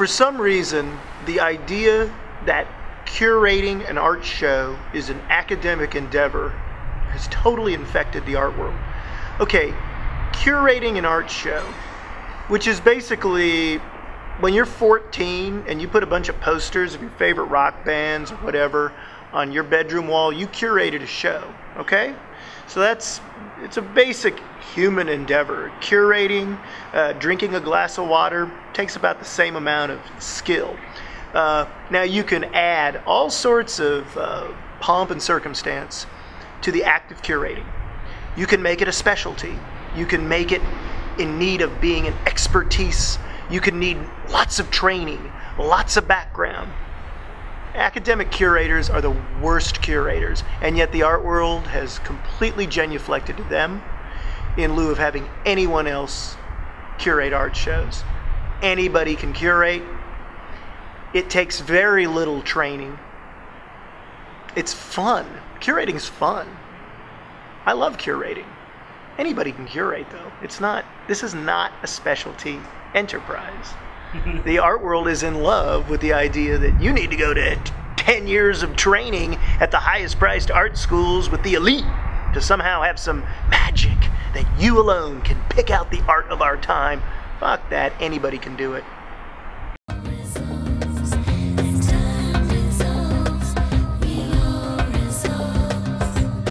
for some reason, the idea that curating an art show is an academic endeavor has totally infected the art world. Okay, curating an art show, which is basically when you're 14 and you put a bunch of posters of your favorite rock bands or whatever on your bedroom wall, you curated a show, okay? So that's it's a basic human endeavor. Curating, uh, drinking a glass of water takes about the same amount of skill. Uh, now you can add all sorts of uh, pomp and circumstance to the act of curating. You can make it a specialty. You can make it in need of being an expertise. You can need lots of training, lots of background. Academic curators are the worst curators, and yet the art world has completely genuflected to them in lieu of having anyone else curate art shows. Anybody can curate. It takes very little training. It's fun. Curating is fun. I love curating. Anybody can curate though. It's not this is not a specialty enterprise. the art world is in love with the idea that you need to go to 10 years of training at the highest priced art schools with the elite to somehow have some magic that you alone can pick out the art of our time. Fuck that, anybody can do it.